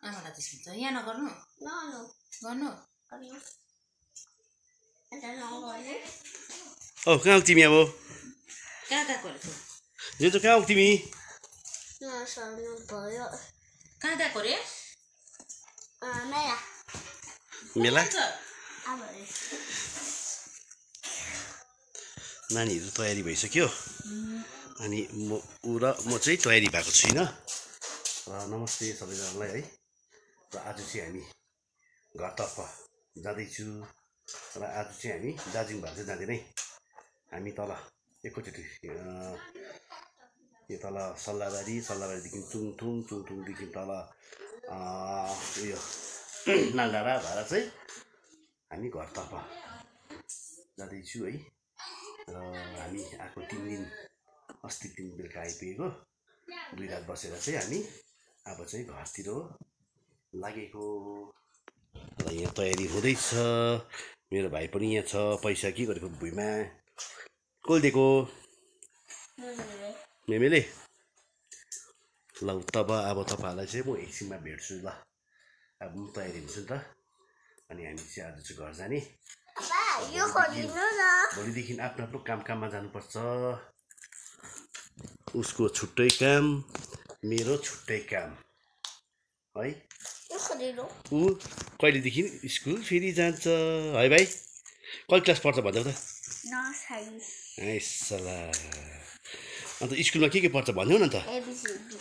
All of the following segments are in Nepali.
आमालाई त्यसो हुन्छ यहाँ नगर्नु गर्नु औ कहाँ तिमी अब कहाँ अरे तँ कहाँ तिमी कहाँ मेला नानीहरू तयारी भइसक्यो अनि म ऊ र म चाहिँ तयारी भएको छुइनँ। र नमस्ते सबैजनालाई है। र आज चाहिँ हामी घरतर्फ जाँदैछु। र आज चाहिँ हामी दार्जिलिङ भएर चाहिँ जाँदैनै हामी तल एकैचोटि यो तल सल्लाहबारी सल्लाहबारीदेखि चुङथुङ चुङथुङदेखि तल उयो नालडाँडा भएर चाहिँ हामी घरतर्फ जाँदैछु है। र हामी आएको तिन दिन अस्ति तिन बेलुका आइपुगेको दुई रात बसेर चाहिँ हामी अब चाहिँ घरतिर लागेको। र यहाँ तयारी हुँदैछ। मेरो भाइ पनि यहाँ छ। पैसा के गरेको भुइँमा? कसले दिएको मेमेले। ल तब अब तपाईँहरूलाई चाहिँ म एकछिनमा भेट्छु। ल अब म तयारी हुन्छु नि त। अनि हामी चाहिँ आज चाहिँ घर जाने। भोलिदेखि आफ्नो आफ्नो काम काममा जानुपर्छ। उसको छुट्टै काम मेरो छुट्टै काम। है? ऊ कहिलेदेखि स्कुल फेरि जान्छ। है भाइ कहिले क्लास पढ्छ भन्छ त? सला। अन्त स्कुलमा के के पढ्छ भन्यो न त एबिसिडी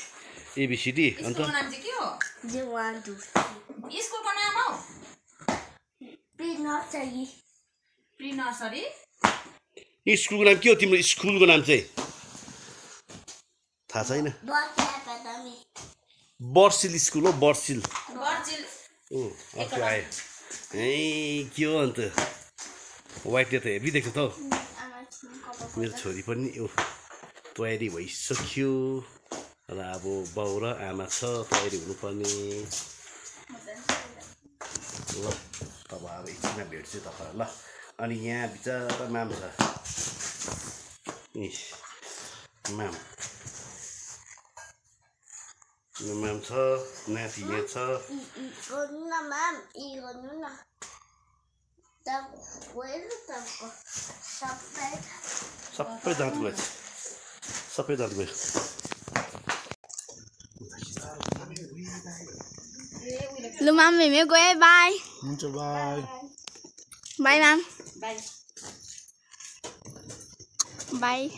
एबिसिडी अन्त? स्कुलको नाम के हो तिम्रो स्कुलको नाम चाहिँ? थाहा छैन? बर्सिल स्कुल हो बर्सिल। अर्को आयो। ए के हो अन्त? वाइटले त हेभी देख्छ त हौ। मेरो छोरी पनि ऊ तयारी भइसक्यो। र अब बाउ र आमा छ तयारी हुनुपर्ने। ल तब अब एकछिनमा भेट्छु तपाईँलाई। ल अनि यहाँ बिचरा माम छ। इस, माम। माम छ नाति यहाँ छ गर्नु न गर्नु सबै दाँत गयो सबै दाँत गयो लु माम मेमे गए बाई हुन्छ bye bye mom bye bye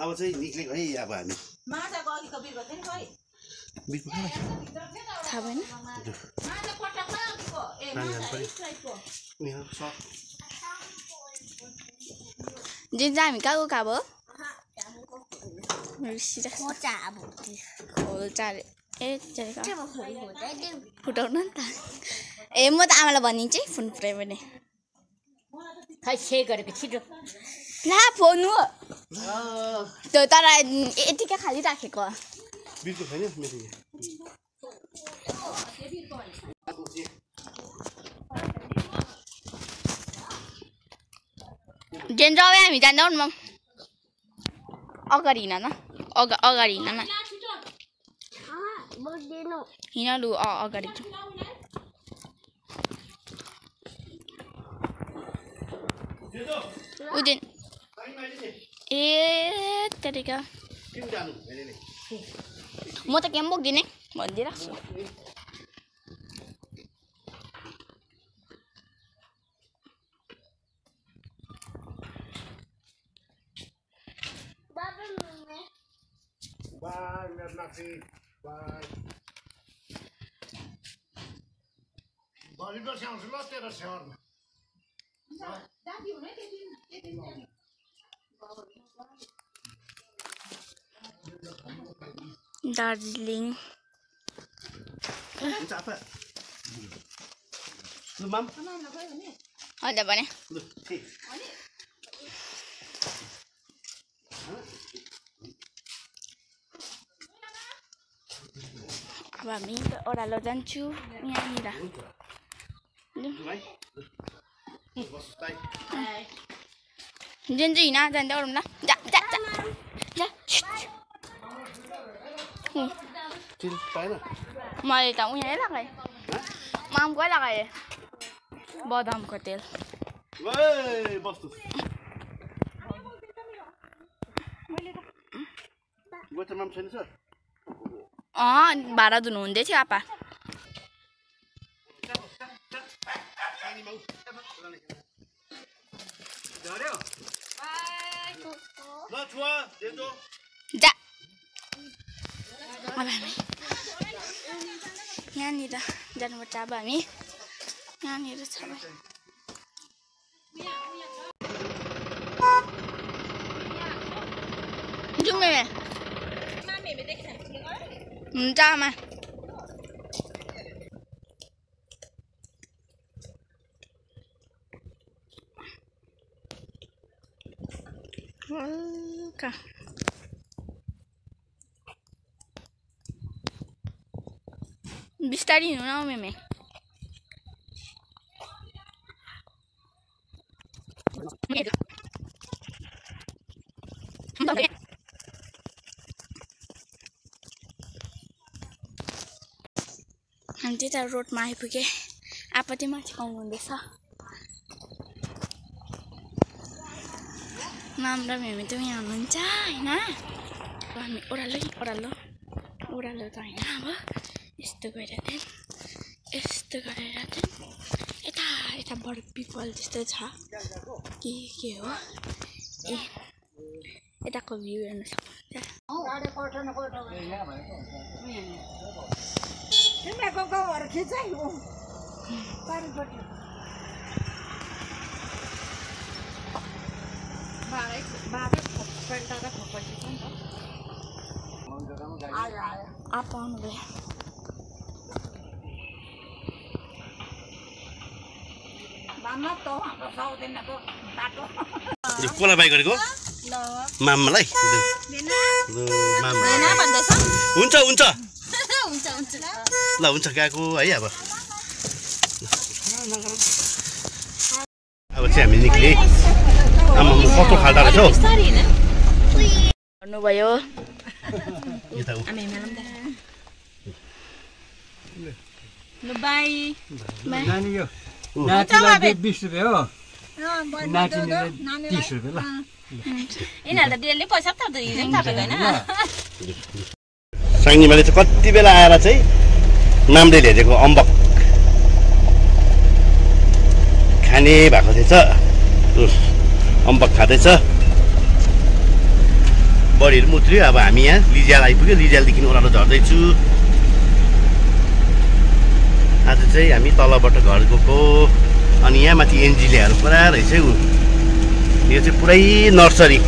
अब चाहिँ निक्लेको है अब हामी। माछाको अघिको थियो नि खै थाहा भएन। जुन चाहिँ हामी कहाँको कहाँ? खोचा अब ए फुटाउनु नि त। ए म त आमालाई भनिदिन्छु है फोन फुटायो भने। खै गरेको छिटो। ला फोन हो। त्यो तर यतिकै खालि राखेको जेन अब हामी जान्छौँ नि मम अगाडि हिँड न अगा अगाडि हिँड न हिँड लु अ अगाडि जाउँ उदेन ए त्यतिका किन जानु होइन नि म त केही पनि बोक्दिनँ भनिदिइराख्छु बाबा मम्मी बाई मेरो नाति बाई भोलि पर्सि आउँछु ल दार्जिलिङ हुन्छ आपा लु माम हजुर भने लु ए, अब हामी ओह्रालो जान्छु यहाँनिर लु भाइ लु, बस बाई जुन चाहिँ हिँड जाँदै गरौँ ल जा जा जा जा मैले त उयो लगाएँ मामकै लगाएँ बदामको तेल छैन सर अँ भाँडा धुनु हुँदै थियो आपा ल छुवा देजो जा अब हामी यहाँनिर जानुपर्छ अब हामी यहाँनिर छ हुन्छ आमा। हल्का। बिस्तारी हिँड्नु न मेमे। हामी त्यता रोडमा आइपुगेँ। आपत्ति माथि गाउँ हुँदैछ। माम र मेमी त यहाँ हुनुहुन्छ होइन? हामी ओह्रालो ओह्रालो। ओह्रालो त होइन अब। यस्तो गरेर चाहिँ यस्तो गरेर चाहिँ यता यता बडो पिपल जस्तो छ के के हो ए यताको भ्यू हेर्न सक्नुहुन्छ आप आउनुभयो यो कोला बाई गरेको? मामालाई? हुन्छ हुन्छ। ल हुन्छ गएको है अब। अब चाहिँ हामी निक्ले। आमा कस्तो खाल्टा रहेछ हौ। भन्नुभयो यो। नातिलाई बिस रुपियाँ हो। नातिनीलाई तिस रुपियाँ ल। यिनीहरू त डेली पैसा पो त हिजो नि तपाईँको होइन? साङ्गीमाले चाहिँ कति बेला आएर चाहिँ नामले हेरेको अम्बक। खाने भएको थिएछ। अम्बक खाँदैछ। बडीहरू पनि उत्रियो अब हामी यहाँ लिजाल आइपुग्यो लिजालदेखि ओह्रालो झर्दैछु। आज चाहिँ हामी तलबाट घर गएको अनि यहाँ माथि एनजिलियाहरू पुरा रहेछ है। यो चाहिँ पुरै नर्सरी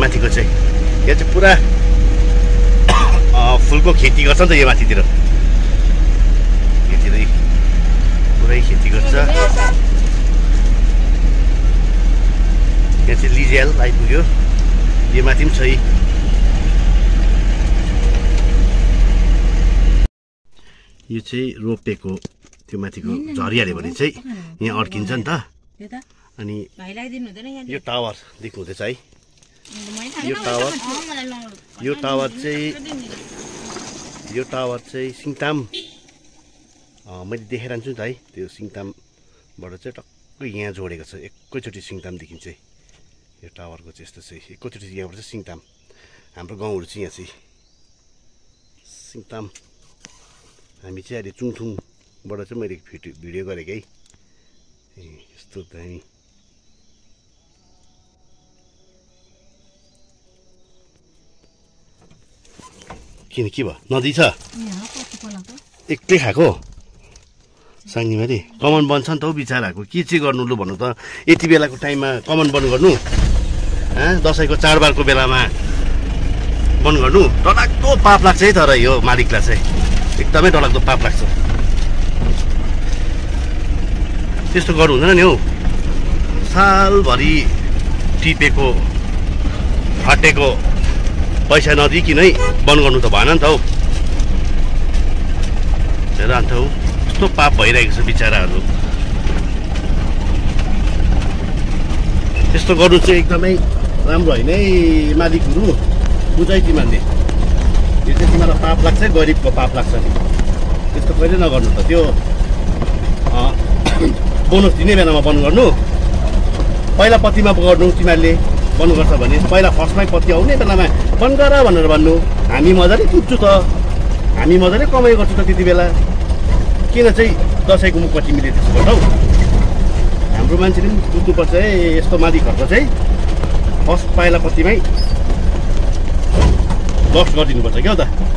माथिको चाहिँ। यहाँ चाहिँ पुरा फुलको खेती गर्छ नि त यो माथितिर। यतिरै पुरै खेती गर्छ। यहाँ चाहिँ लिजेल आइपुग्यो। यो माथि पनि छ यी। यो चाहिँ रोपेको त्यो माथिको झरिहाल्यो भने चाहिँ यहाँ अड्किन्छ नि त। अनि यो टावर देख्नु हुँदैछ है यो टावर यो टावर चाहिँ यो टावर चाहिँ सिङताम। मैले देखाइरहन्छु नि त है। त्यो सिङतामबाट चाहिँ टक्कै यहाँ जोडेको छ। एकैचोटि सिङतामदेखि चाहिँ यो टावरको चाहिँ यस्तो चाहिँ। एकैचोटि यहाँबाट चाहिँ सिङताम। हाम्रो गाउँहरू चाहिँ यहाँ चाहिँ सिङताम। हामी चाहिँ अहिले चुङथुङबाट चाहिँ मैले भिडियो भिडियो गरेको है। ए यस्तो दामी किन के भयो? नदी छ? एक्लै खाएको? साङ्गीमारी कमान बन्छ नि त हौ बिचराहरूको के चाहिँ गर्नु लु भन्नु त। यति बेलाको टाइममा कमान बन्द गर्नु। हँ दसैँको चाडबाडको बेलामा बन्द गर्नु। डरलाग्दो पाप लाग्छ है तर यो मालिकलाई चाहिँ। एकदमै डरलाग्दो पाप लाग्छ। त्यस्तो गर्नु हुँदैन नि हौ। सालभरि टिपेको फटेको पैसा नदिइकनै बन्द गर्नु त भएन नि त हौ। हेर अन्त हौ कस्तो पाप भइरहेको छ बिचराहरू। त्यस्तो गर्नु चाहिँ एकदमै राम्रो होइन है मालिकहरू बुझाइ तिमीहरूले। यो चाहिँ तिमीलाई पाप लाग्छ गरिबको पाप लाग्छ नि। त्यस्तो कहिले नगर्नु त त्यो। बोनस दिने बेलामा बन्द गर्नु। पहिला पत्तीमा गर्नु तिमीहरूले बन्द गर्छ भने पहिला फर्स्टमै पत्ती आउने बेलामा बन्द गर भनेर भन्नु। हामी मजाले चुप्छु त। हामी मजाले कमाइ गर्छु त त्यति बेला। किन चाहिँ दसैँको मुखमा तिमीले त्यसो गर्छौ? हाम्रो मान्छेले पनि बुझ्नुपर्छ है यस्तो मालिकहरूको चाहिँ। फर्स्ट पाइला पत्तीमै लस गरिदिनुपर्छ क्या हो त।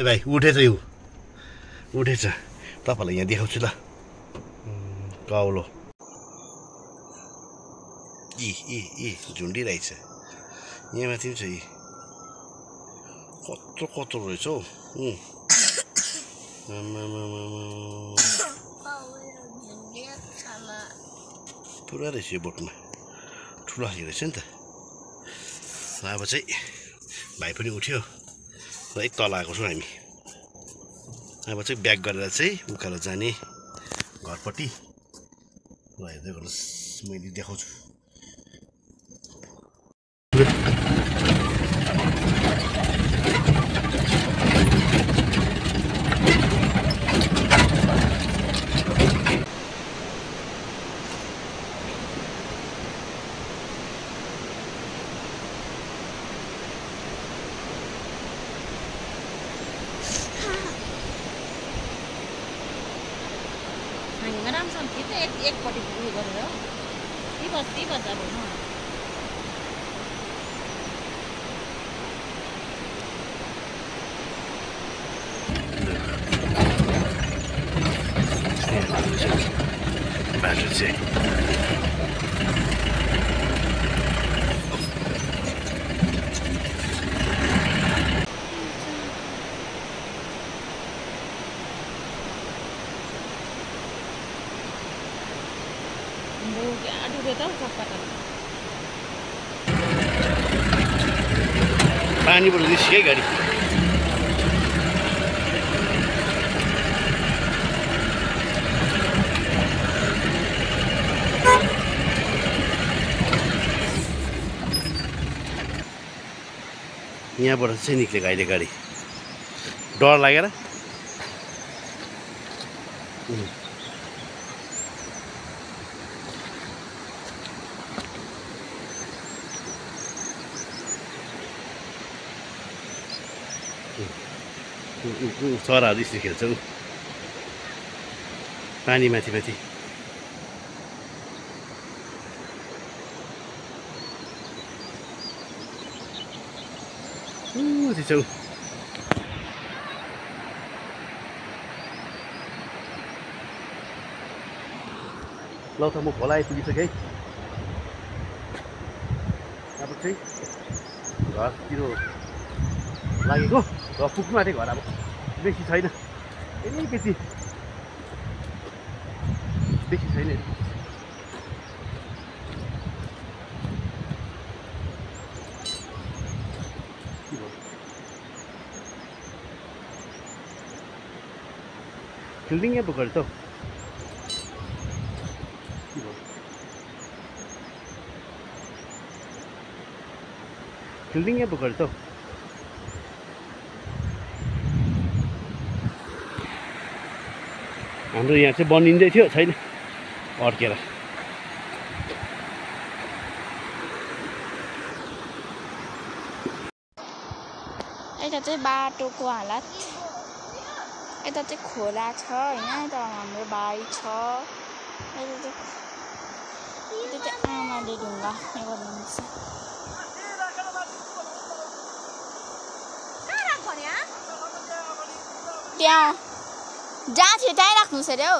ए भाइ उठेछ यो। उठेछ। तपाईँलाई यहाँ देखाउँछु ल। काउलो। इ इ इ झुन्डिरहेछ यहाँ माथि पनि छ यी कत्रो कत्रो रहेछ हौ। पुरा रहेछ यो बोटमा। ठुलो खालको रहेछ नि त। अब चाहिँ भाइ पनि उठ्यो। एक तल आएको छौँ हामी। अब चाहिँ ब्याक गरेर चाहिँ उकालो जाने घरपट्टि। ल हेर्दै गर्नुहोस् मैले देखाउँछु हामीमा राम्रोसँग थियो त एक एकपट्टि उयो गरेर हो ती बज ती बज अब म बाटो चाहिँ बुढा डुब्यो त हौ चक्का त पानीबाट निस्क्यो है गाडी। यहाँबाट चाहिँ निक्लेको अहिले गाडी। डर लागेर। उ- चराहरू यसरी खेल्छ उ पानी माथि। माथि त्यो छ उ। ल त म खोला आइपुगिसकेँ है। अब चाहिँ घरतिर लागेको। र पुग्नु आँटे घर अब। बेसी छैन। अलिकति। बेसी छैन। के भयो? फिल्डिङै पो त? हौ के भयो? फिल्डिङै पो त? हौ हाम्रो यहाँ चाहिँ बनिँदै थियो छैन? अड्केर यता चाहिँ बाटोको हालत। यता चाहिँ खोला छ होइन? यता हाम्रो बारी छ। यता चाहिँ यता चाहिँ आमाले ढुङ्गा गर्नुहुन्छ। त्यहाँ। जहाँ थियो त्यहीँ राख्नुहोस् अरे हौ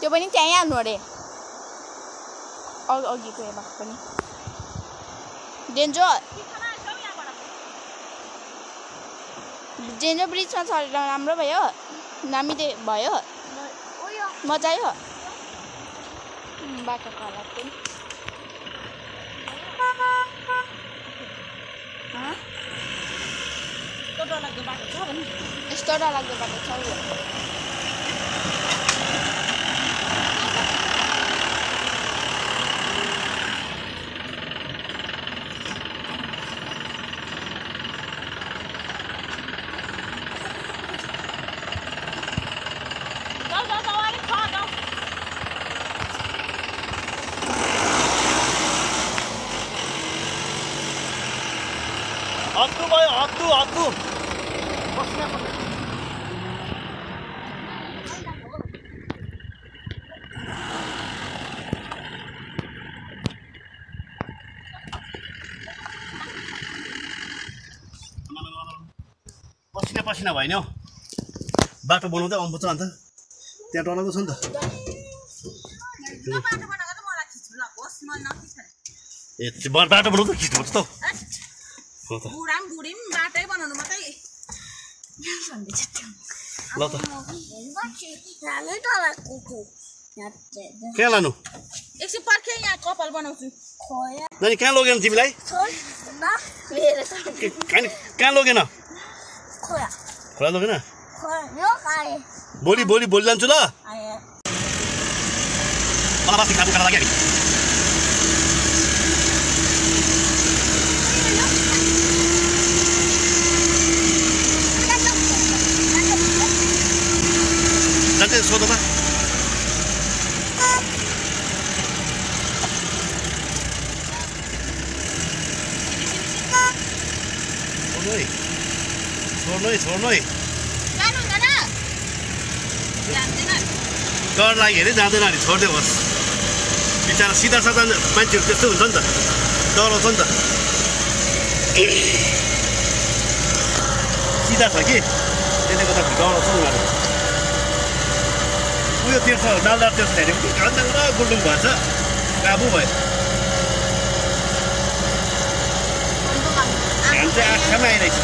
त्यो पनि त्यहीँ हाल्नु अरे अघि अघिको भएको पनि डेन्जो डेन्जो ब्रिजमा चढेर राम्रो भयो दामी दे भयो मजा आयो बाटोको हालत पनि यस्तो डरलाग्दो बाटो छ भने। यस्तो डरलाग्दो बाटो छ हत्तु भयो अत्तु हत्तु पसिना भयो नि हौ बाटो बनाउँदै आउनुपर्छ अन्त। त्यहाँ डराएको छ नि त। ए बाटो बनाउँदा खिच्नुपर्छ त हौ। ल त। कहाँ लानु? एकछिन पर्खे यहाँ कपाल बनाउँछु। खोया। नानी कहाँ लगेन तिमीलाई? कहाँ कहाँ लगेन? खोला लगेन? भोलि भोलि भोलि लान्छु ल। माथि लाग्यो जान्छ है छोड्नु है छोड्नु है जानु हुँदैन जान्दैन डर लाग्यो अरे जाँदैन अरे छोड्दै होस्। बिचरा सिधा साधा मान्छेहरू त्यस्तो हुन्छ नि त। डराउँछ नि त। सिधा छ कि? त्यसले गर्दा डराउँछ उनीहरू उयो तिर्छ डालडार तिर्छ हेरेको घन्टा र गुल्डुङ भएछ। काबु भयो। घाम चाहिँ आँखामा आइरहेछ।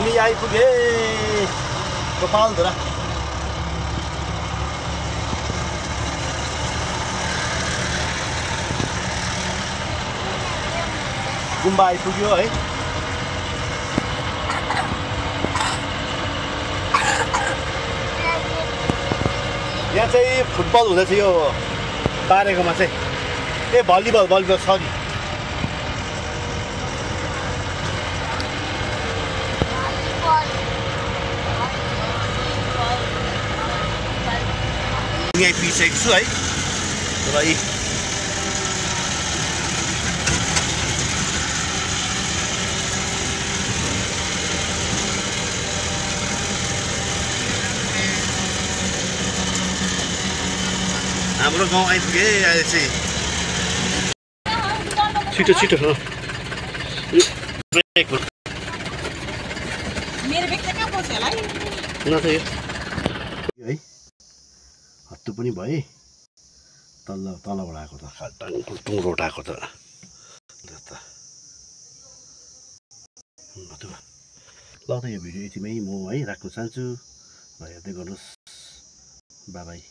हामी आइपुगे गोपालधुरा गुम्बा आइपुग्यो है यहाँ चाहिँ फुटबल हुँदैछ यो पारेकोमा चाहिँ ए भलिबल भलिबल सरी यहाँ पिसेको छु है र यी हाम्रो गाउँ आइपुगे अहिले चाहिँ छिटो छिटो हो यो ब्रेक हो। मेरो ब्याग चाहिँ कहाँ पस्यो होला है न त यो यो है हत्तु पनि भए। तल्ल तलबाट आएको त टुङ्रोट आएको त। ल त यो भिडियो यतिमै। म है राख्न चाहन्छु। र हेर्दै गर्नुहोस्। बाबाई।